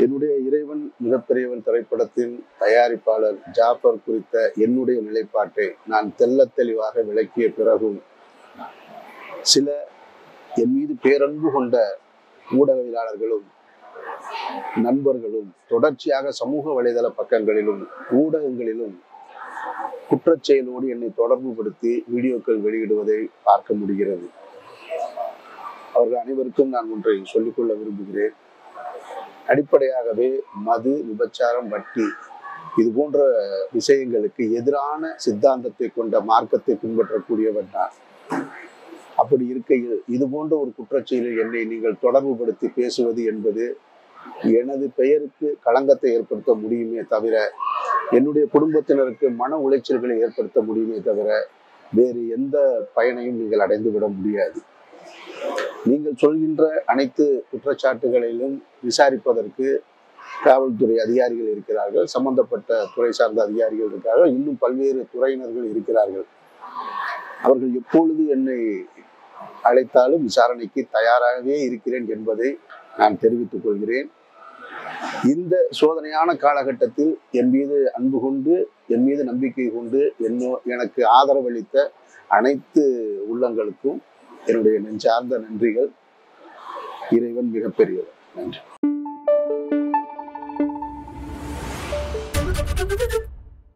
என்னுடைய இறைவன் மிகப்பெரியவன் திரைப்படத்தின் தயாரிப்பாளர் ஜாஃபர் குறித்த என்னுடைய நிலைப்பாட்டை நான் தெல்ல தெளிவாக விளக்கிய பிறகும் சில என் மீது பேரன்பு கொண்ட ஊடகவியலாளர்களும் நண்பர்களும் தொடர்ச்சியாக சமூக வலைதள பக்கங்களிலும் ஊடகங்களிலும் குற்றச்செயலோடு என்னை தொடர்புபடுத்தி வீடியோக்கள் வெளியிடுவதை பார்க்க முடிகிறது. அவர்கள் அனைவருக்கும் நான் ஒன்றை சொல்லிக்கொள்ள விரும்புகிறேன். அடிப்படையாகவே மது விபச்சாரம் வட்டி இது போன்ற விஷயங்களுக்கு எதிரான சித்தாந்தத்தை கொண்ட மார்க்கத்தை பின்பற்றக்கூடியவன் நான் அப்படி இருக்கையில் இது போன்ற ஒரு குற்றச்செயலில் என்னை நீங்கள் தொடர்புபடுத்தி பேசுவது என்பது எனது பெயருக்கு களங்கத்தை ஏற்படுத்த முடியுமே தவிர என்னுடைய குடும்பத்தினருக்கு மன உளைச்சல்களை ஏற்படுத்த முடியுமே தவிர வேறு எந்த பயனையும் நீங்கள் அடைந்து விட முடியாது. நீங்கள் சொல்கின்ற அனைத்து குற்றச்சாட்டுகளிலும் விசாரிப்பதற்கு காவல்துறை அதிகாரிகள் இருக்கிறார்கள். சம்பந்தப்பட்ட துறை சார்ந்த அதிகாரிகள் இருக்கிறார்கள். இன்னும் பல்வேறு துறையினர்கள் இருக்கிறார்கள். அவர்கள் எப்பொழுது என்னை அழைத்தாலும் விசாரணைக்கு தயாராகவே இருக்கிறேன் என்பதை நான் தெரிவித்துக் கொள்கிறேன். இந்த சோதனையான காலகட்டத்தில் என் மீது அன்பு கொண்டு என் மீது நம்பிக்கை கொண்டு என்னோ எனக்கு ஆதரவளித்த அனைத்து உள்ளங்களுக்கும் என்னுடைய நெஞ்சார்ந்த நன்றிகள். இறைவன் மிகப்பெரியவர். நன்றி.